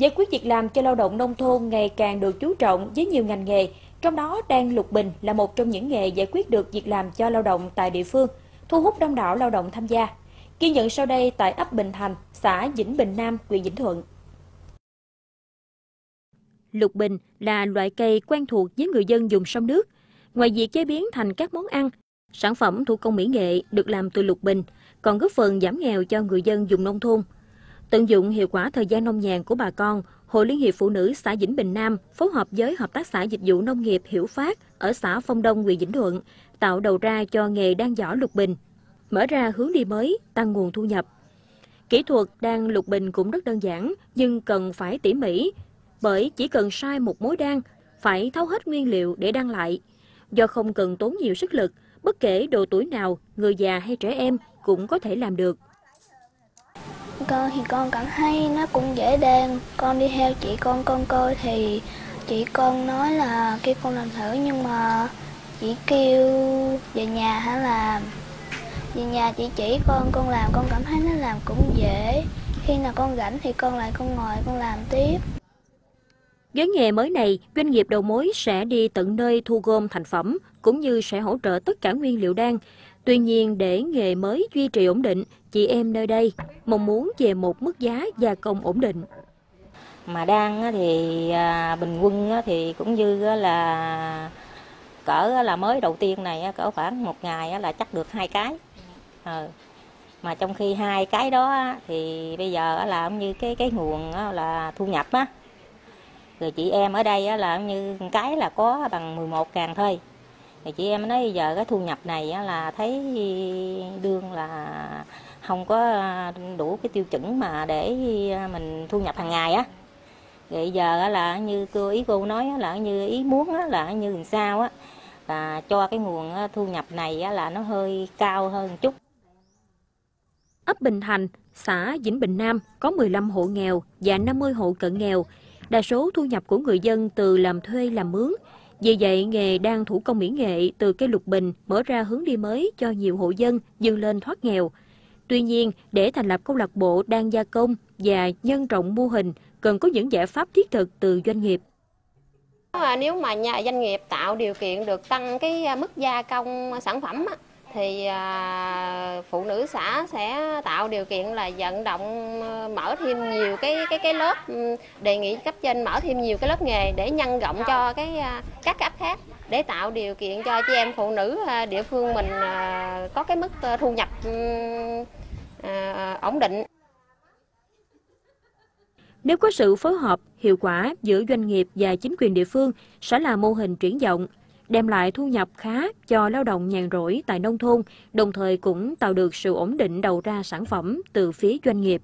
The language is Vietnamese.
Giải quyết việc làm cho lao động nông thôn ngày càng được chú trọng với nhiều ngành nghề, trong đó đan lục bình là một trong những nghề giải quyết được việc làm cho lao động tại địa phương, thu hút đông đảo lao động tham gia. Ghi nhận sau đây tại ấp Bình Thành, xã Vĩnh Bình Nam, huyện Vĩnh Thuận. Lục bình là loại cây quen thuộc với người dân dùng sông nước. Ngoài việc chế biến thành các món ăn, sản phẩm thủ công mỹ nghệ được làm từ lục bình còn góp phần giảm nghèo cho người dân dùng nông thôn. Tận dụng hiệu quả thời gian nông nhàn của bà con, Hội Liên hiệp Phụ nữ xã Vĩnh Bình Nam phối hợp với Hợp tác xã Dịch vụ Nông nghiệp Hiểu Phát ở xã Phong Đông, huyện Vĩnh Thuận, tạo đầu ra cho nghề đan giỏ lục bình, mở ra hướng đi mới, tăng nguồn thu nhập. Kỹ thuật đan lục bình cũng rất đơn giản, nhưng cần phải tỉ mỉ, bởi chỉ cần sai một mối đan, phải tháo hết nguyên liệu để đan lại. Do không cần tốn nhiều sức lực, bất kể độ tuổi nào, người già hay trẻ em cũng có thể làm được. Con thì con cảm thấy nó cũng dễ đen. Con đi theo chị con con coi thì chị con nói là kêu con làm thử nhưng mà chị kêu về nhà hả làm. Về nhà chị chỉ con con làm con cảm thấy nó làm cũng dễ. Khi nào con rảnh thì con lại con ngồi con làm tiếp. Với nghề mới này, doanh nghiệp đầu mối sẽ đi tận nơi thu gom thành phẩm, cũng như sẽ hỗ trợ tất cả nguyên liệu đan. Tuy nhiên, để nghề mới duy trì ổn định, chị em nơi đây mong muốn về một mức giá gia công ổn định. Mà đang thì à, bình quân thì cũng như là cỡ là mới đầu tiên này cỡ khoảng một ngày là chắc được hai cái. Ừ. Mà trong khi hai cái đó thì bây giờ là cũng như cái cái nguồn là thu nhập á rồi chị em ở đây là như cái là có bằng 11 ngàn thôi thì chị em nói giờ cái thu nhập này là thấy đương là không có à, đủ cái tiêu chuẩn mà để à, mình thu nhập hàng ngày á. Vậy giờ là như cô ý cô nói là như ý muốn là như làm sao á. Là cho cái nguồn à, thu nhập này là nó hơi cao hơn chút. Ấp Bình Thành, xã Vĩnh Bình Nam có 15 hộ nghèo và 50 hộ cận nghèo. Đa số thu nhập của người dân từ làm thuê làm mướn. Vì vậy, nghề đang thủ công mỹ nghệ từ cây lục bình mở ra hướng đi mới cho nhiều hộ dân dâng lên thoát nghèo. Tuy nhiên, để thành lập câu lạc bộ đang gia công và nhân rộng mô hình, cần có những giải pháp thiết thực từ doanh nghiệp. Nếu mà nhà doanh nghiệp tạo điều kiện được tăng cái mức gia công sản phẩm thì à, phụ nữ xã sẽ tạo điều kiện là vận động ờ, mở thêm nhiều cái cái cái lớp ừ, đề nghị cấp trên mở thêm nhiều cái lớp nghề để nhân rộng cho cái à, các cấp khác để tạo điều kiện cho chị em phụ nữ à, địa phương mình có cái mức ờ, thu nhập ừ, ổn định. Nếu có sự phối hợp, hiệu quả giữa doanh nghiệp và chính quyền địa phương sẽ là mô hình triển vọng đem lại thu nhập khá cho lao động nhàn rỗi tại nông thôn, đồng thời cũng tạo được sự ổn định đầu ra sản phẩm từ phía doanh nghiệp.